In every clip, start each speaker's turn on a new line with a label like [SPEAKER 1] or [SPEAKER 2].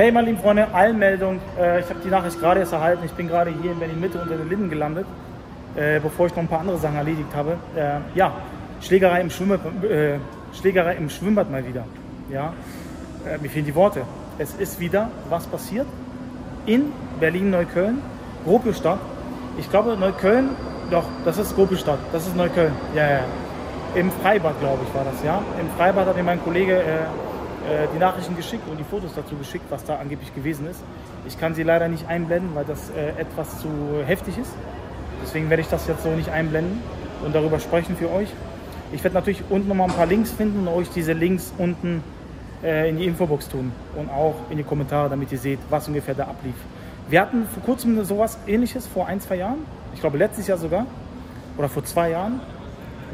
[SPEAKER 1] Hey, meine lieben Freunde, Allmeldung. Äh, ich habe die Nachricht gerade erst erhalten. Ich bin gerade hier in Berlin-Mitte unter den Linden gelandet, äh, bevor ich noch ein paar andere Sachen erledigt habe. Äh, ja, Schlägerei im, Schwimmbad, äh, Schlägerei im Schwimmbad mal wieder. Ja, äh, mir fehlen die Worte. Es ist wieder was passiert in Berlin-Neukölln, Gropiusstadt. Ich glaube, Neukölln, doch, das ist Gropiusstadt, das ist Neukölln. Ja, ja. Im Freibad, glaube ich, war das, ja. Im Freibad hat mir mein Kollege äh, die Nachrichten geschickt und die Fotos dazu geschickt, was da angeblich gewesen ist. Ich kann sie leider nicht einblenden, weil das äh, etwas zu heftig ist. Deswegen werde ich das jetzt so nicht einblenden und darüber sprechen für euch. Ich werde natürlich unten nochmal ein paar Links finden und euch diese Links unten äh, in die Infobox tun und auch in die Kommentare, damit ihr seht, was ungefähr da ablief. Wir hatten vor kurzem sowas ähnliches, vor ein, zwei Jahren, ich glaube letztes Jahr sogar, oder vor zwei Jahren,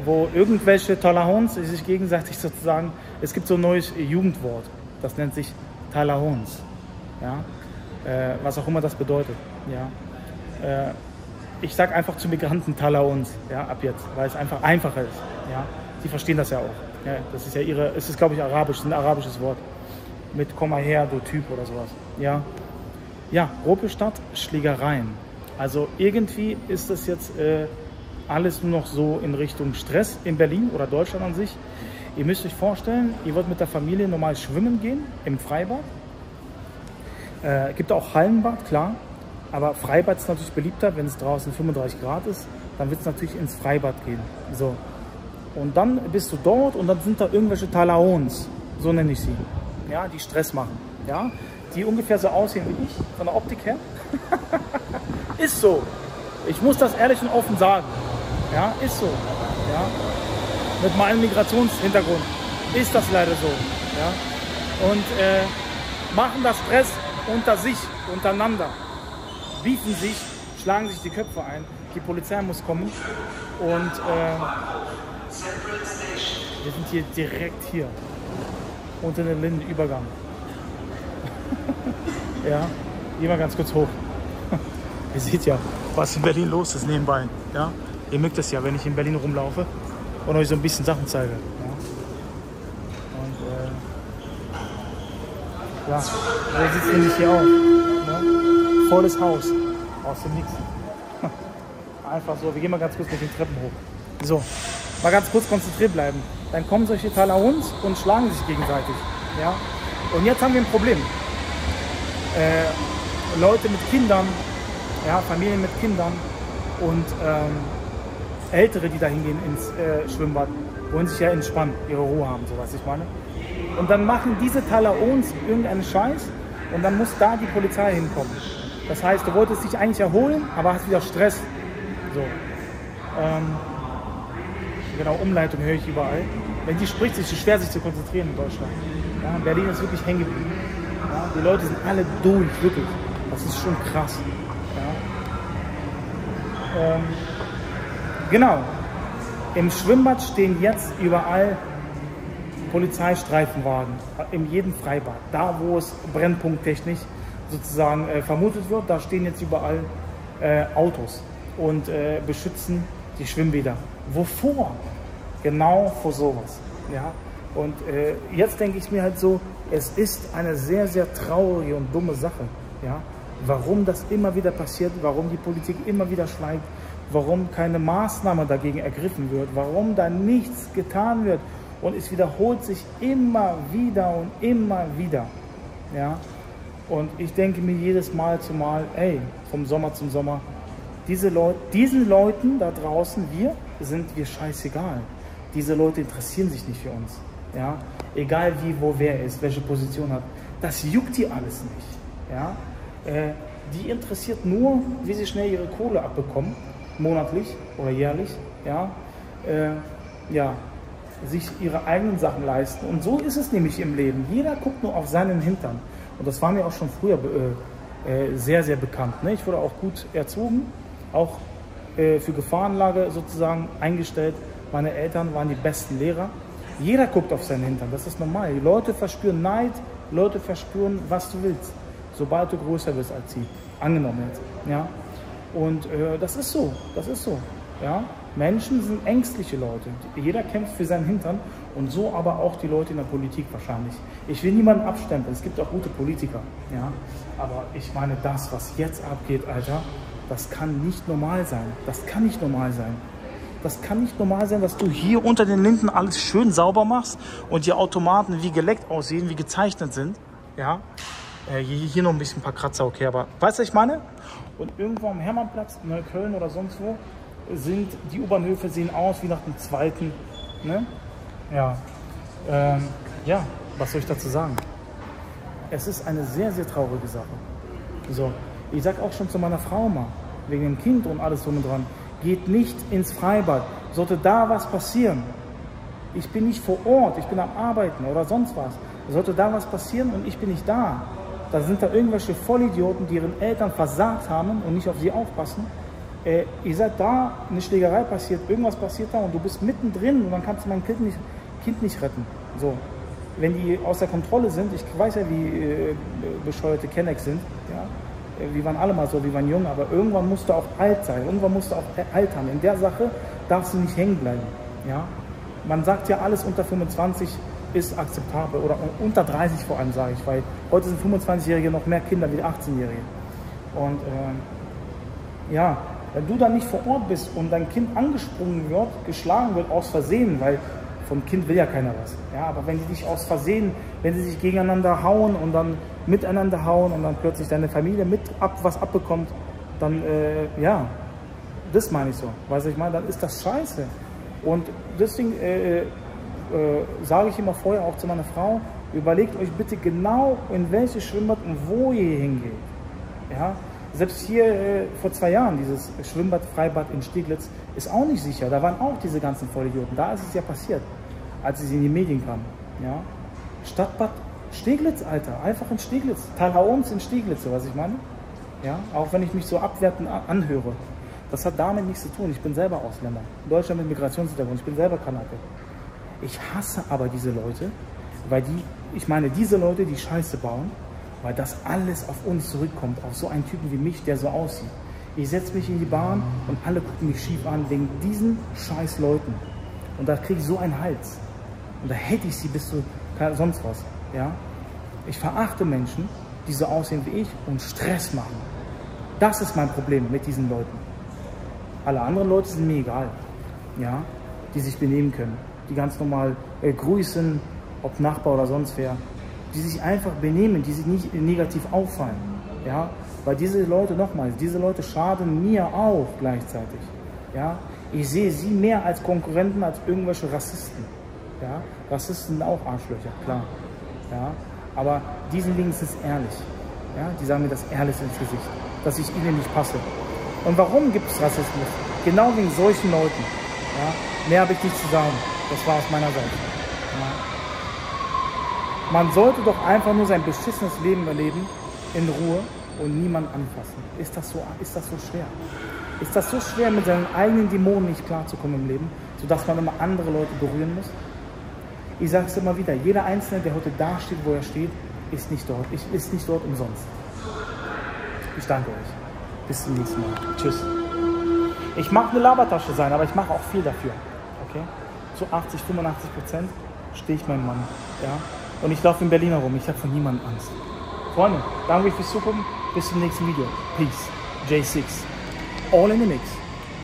[SPEAKER 1] wo irgendwelche Talahons sich gegenseitig sozusagen, es gibt so ein neues Jugendwort, das nennt sich Talahons, ja, äh, was auch immer das bedeutet, ja. Äh, ich sage einfach zu Migranten Talahons, ja, ab jetzt, weil es einfach einfacher ist, ja. Sie verstehen das ja auch, ja, das ist ja ihre, es ist glaube ich arabisch, ein arabisches Wort, mit komm mal her, du Typ oder sowas, ja. Ja, Stadt, Schlägereien. Also irgendwie ist das jetzt äh, alles nur noch so in Richtung Stress in Berlin oder Deutschland an sich. Ihr müsst euch vorstellen, ihr wollt mit der Familie normal schwimmen gehen im Freibad. Äh, gibt auch Hallenbad, klar. Aber Freibad ist natürlich beliebter, wenn es draußen 35 Grad ist, dann wird es natürlich ins Freibad gehen. So. Und dann bist du dort und dann sind da irgendwelche Talaons, so nenne ich sie, ja, die Stress machen. Ja? Die ungefähr so aussehen wie ich, von der Optik her. ist so. Ich muss das ehrlich und offen sagen. Ja, ist so. Ja. Mit meinem Migrationshintergrund ist das leider so. Ja. Und äh, machen das Stress unter sich, untereinander. Biefen sich, schlagen sich die Köpfe ein. Die Polizei muss kommen. Und äh, wir sind hier direkt hier. Unter dem Lindenübergang. ja, geh mal ganz kurz hoch. Ihr seht ja, was in Berlin los ist nebenbei. Ja? Ihr mögt es ja, wenn ich in Berlin rumlaufe und euch so ein bisschen Sachen zeige. Ja? Und äh, ja, so sieht es nämlich hier aus. Ne? Volles Haus aus dem Nix. Einfach so, wir gehen mal ganz kurz mit den Treppen hoch. So, mal ganz kurz konzentriert bleiben. Dann kommen solche Talahunds und schlagen sich gegenseitig. Ja? Und jetzt haben wir ein Problem. Äh, Leute mit Kindern, ja, Familien mit Kindern und ähm, Ältere, die da hingehen ins äh, Schwimmbad, wollen sich ja entspannen, ihre Ruhe haben, so was ich meine. Und dann machen diese Talaons irgendeinen Scheiß und dann muss da die Polizei hinkommen. Das heißt, du wolltest dich eigentlich erholen, aber hast wieder Stress. So. Ähm, genau, Umleitung höre ich überall. Wenn die spricht, ist es schwer, sich zu konzentrieren in Deutschland. Ja, Berlin ist wirklich hängen geblieben. Ja, die Leute sind alle durch, wirklich. Das ist schon krass. Ja. Ähm, Genau. Im Schwimmbad stehen jetzt überall Polizeistreifenwagen, in jedem Freibad. Da, wo es brennpunkttechnisch sozusagen äh, vermutet wird, da stehen jetzt überall äh, Autos und äh, beschützen die Schwimmbäder. Wovor? Genau vor sowas. Ja? Und äh, jetzt denke ich mir halt so, es ist eine sehr, sehr traurige und dumme Sache. Ja? Warum das immer wieder passiert, warum die Politik immer wieder schweigt, warum keine Maßnahme dagegen ergriffen wird, warum da nichts getan wird. Und es wiederholt sich immer wieder und immer wieder. Ja? Und ich denke mir jedes Mal zumal, ey, vom Sommer zum Sommer, diese Leut diesen Leuten da draußen, wir, sind wir scheißegal. Diese Leute interessieren sich nicht für uns. Ja? Egal wie, wo wer ist, welche Position hat. Das juckt die alles nicht. Ja? Äh, die interessiert nur, wie sie schnell ihre Kohle abbekommen monatlich oder jährlich, ja, äh, ja, sich ihre eigenen Sachen leisten. Und so ist es nämlich im Leben. Jeder guckt nur auf seinen Hintern. Und das war mir auch schon früher äh, äh, sehr, sehr bekannt. Ne? Ich wurde auch gut erzogen, auch äh, für Gefahrenlage sozusagen eingestellt. Meine Eltern waren die besten Lehrer. Jeder guckt auf seinen Hintern, das ist normal. Die Leute verspüren Neid, Leute verspüren, was du willst, sobald du größer bist als sie. Angenommen jetzt. Ja? Und äh, das ist so, das ist so. Ja? Menschen sind ängstliche Leute. Jeder kämpft für seinen Hintern Und so aber auch die Leute in der Politik wahrscheinlich. Ich will niemanden abstempeln, es gibt auch gute Politiker. Ja? Aber ich meine, das, was jetzt abgeht, Alter, das kann nicht normal sein. Das kann nicht normal sein. Das kann nicht normal sein, dass du hier unter den Linden alles schön sauber machst und die Automaten wie geleckt aussehen, wie gezeichnet sind. Ja, äh, hier noch ein bisschen ein paar Kratzer, okay, aber weißt du, was ich meine? Und irgendwo am Hermannplatz, Neukölln oder sonst wo, sind die U-Bahnhöfe sehen aus wie nach dem zweiten. Ne? Ja. Ähm, ja, was soll ich dazu sagen? Es ist eine sehr, sehr traurige Sache. So, ich sag auch schon zu meiner Frau mal, wegen dem Kind und alles drum und dran, geht nicht ins Freibad. Sollte da was passieren, ich bin nicht vor Ort, ich bin am Arbeiten oder sonst was. Sollte da was passieren und ich bin nicht da, da sind da irgendwelche Vollidioten, die ihren Eltern versagt haben und nicht auf sie aufpassen. Äh, ihr seid da, eine Schlägerei passiert, irgendwas passiert da und du bist mittendrin und dann kannst du mein Kind nicht, kind nicht retten. So. Wenn die außer Kontrolle sind, ich weiß ja, wie äh, bescheuerte Kennex sind, ja, äh, wir waren alle mal so, wir waren jung, aber irgendwann musst du auch alt sein, irgendwann musst du auch alt haben. In der Sache darfst du nicht hängen bleiben. Ja? Man sagt ja, alles unter 25 ist akzeptabel oder unter 30 vor allem, sage ich, weil heute sind 25-Jährige noch mehr Kinder wie 18-Jährige. Und äh, ja, wenn du dann nicht vor Ort bist und dein Kind angesprungen wird, geschlagen wird aus Versehen, weil vom Kind will ja keiner was. Ja, aber wenn die dich aus Versehen, wenn sie sich gegeneinander hauen und dann miteinander hauen und dann plötzlich deine Familie mit ab, was abbekommt, dann äh, ja, das meine ich so. Weißt du, ich meine, dann ist das scheiße. Und deswegen äh, äh, sage ich immer vorher auch zu meiner Frau, überlegt euch bitte genau, in welches Schwimmbad und wo ihr hingeht. Ja? Selbst hier äh, vor zwei Jahren, dieses Schwimmbad, Freibad in Steglitz, ist auch nicht sicher. Da waren auch diese ganzen Vollidioten. Da ist es ja passiert, als es in die Medien kam. Ja? Stadtbad Steglitz, Alter. Einfach in Steglitz. Talhaums in Steglitz, was ich meine. Ja? Auch wenn ich mich so abwertend anhöre. Das hat damit nichts zu tun. Ich bin selber Ausländer. Deutschland mit Migrationshintergrund. Ich bin selber Kanake. Ich hasse aber diese Leute, weil die, ich meine, diese Leute, die Scheiße bauen, weil das alles auf uns zurückkommt, auf so einen Typen wie mich, der so aussieht. Ich setze mich in die Bahn und alle gucken mich schief an wegen diesen scheiß Leuten. Und da kriege ich so einen Hals. Und da hätte ich sie bis zu sonst was. Ja? Ich verachte Menschen, die so aussehen wie ich und Stress machen. Das ist mein Problem mit diesen Leuten. Alle anderen Leute sind mir egal, ja? die sich benehmen können, die ganz normal äh, grüßen, ob Nachbar oder sonst wer, die sich einfach benehmen, die sich nicht negativ auffallen. Ja? Weil diese Leute, nochmals, diese Leute schaden mir auch gleichzeitig. Ja? Ich sehe sie mehr als Konkurrenten, als irgendwelche Rassisten. Ja? Rassisten sind auch Arschlöcher, klar. Ja? Aber die sind wenigstens ehrlich. Ja? Die sagen mir das ehrlich ins Gesicht, dass ich ihnen nicht passe. Und warum gibt es Rassismus? Genau wegen solchen Leuten. Ja? Mehr habe ich nicht zu sagen. Das war aus meiner Seite. Ja? Man sollte doch einfach nur sein beschissenes Leben erleben, in Ruhe und niemand anfassen. Ist das so, ist das so schwer? Ist das so schwer, mit seinen eigenen Dämonen nicht klarzukommen im Leben, sodass man immer andere Leute berühren muss? Ich sage es immer wieder, jeder Einzelne, der heute da steht, wo er steht, ist nicht dort. Ist nicht dort umsonst. Ich danke euch. Bis zum nächsten Mal. Tschüss. Ich mag eine Labertasche sein, aber ich mache auch viel dafür. Okay? Zu 80, 85 Prozent stehe ich meinem Mann. Ja? Und ich laufe in Berlin herum. Ich habe von niemandem Angst. Freunde, danke fürs Zugucken. Bis zum nächsten Video. Peace. J6. All in the mix.